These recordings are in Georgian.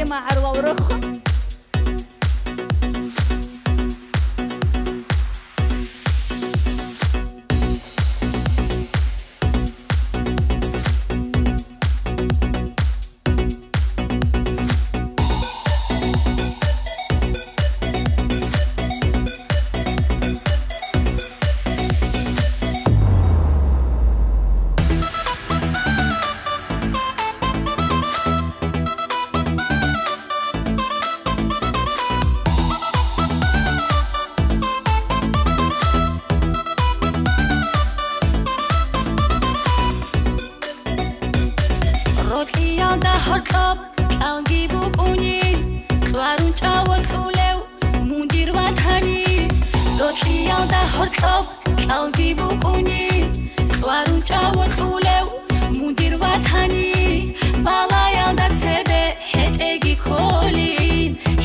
كريمه عروة ورخم ჰორტოპ კალგი ბუკუნი ყვარუნ ჭავოთულევ მუნდირ ვათანი როთიალ და ჰორტოპ კალგი ბუკუნი ყვარუნ ჭავოთულევ მუნდირ ვათანი ბალაიალ და ცებე ჰეტეგი ქოლი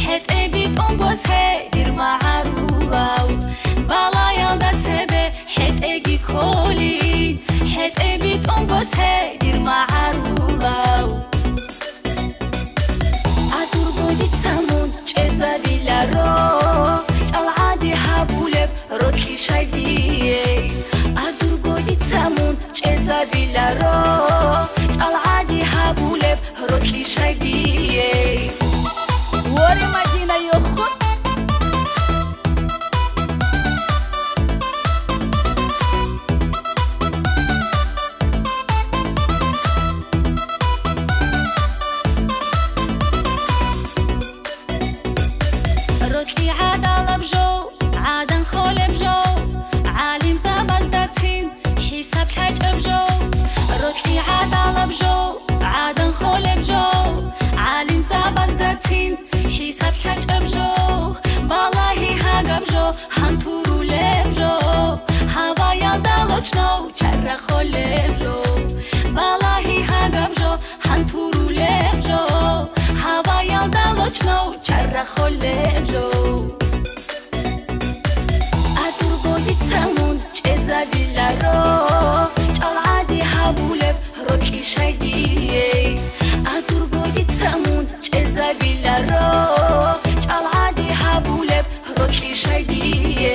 ჰეტები ტომბოსე დირ მაარულავ ბალაიალ და ცებე ჰეტეგი ქოლი ჰეტები ტომბოსე აბულებ როთლი შაიდიე. ადურგოდი ცამუნ ჭეზაბილარო ჭალადი ჰაბულებ როთლი შაიდიე. ჰანთურულებჟო ჰავაია დალოჩნო ჩარახოლებჟო ბალაჰი ჰაგაბჟო ჰანთურულებჟო ჰავაია დალოჩნო ჩარახოლებჟო ატურგოდი როკი შაიდიე ატურგოდი ცამუნ ჭეზავილარო ჭალადი ჰაბულებ როკი შაიდიე დალაბ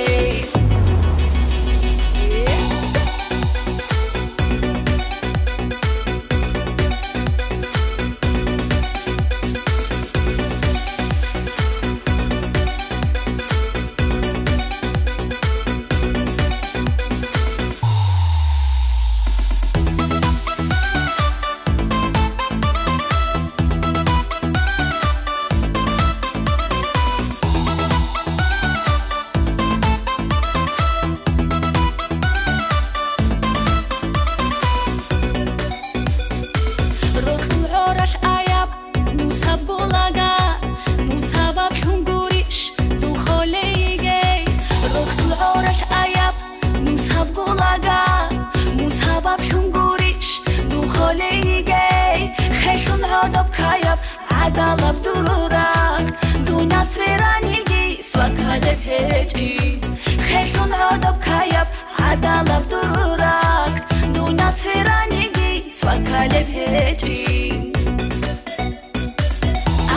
ფეჭი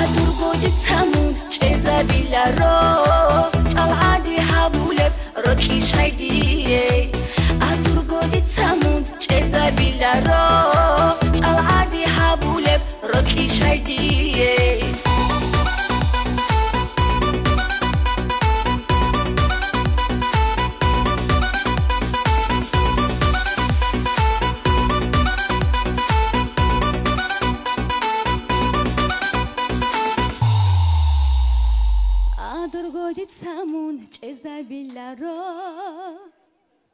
ადურგოდი ცამუნ ჭეზაბილარო ჭალადი ჰაბულებ როთი შაიდიე. ადურგოდი ცამუნ ჭეზაბილარო ჭალადი ჰაბულებ როთი შაიდიე ადრგოდი ცამუნ ჭეზაბილა რო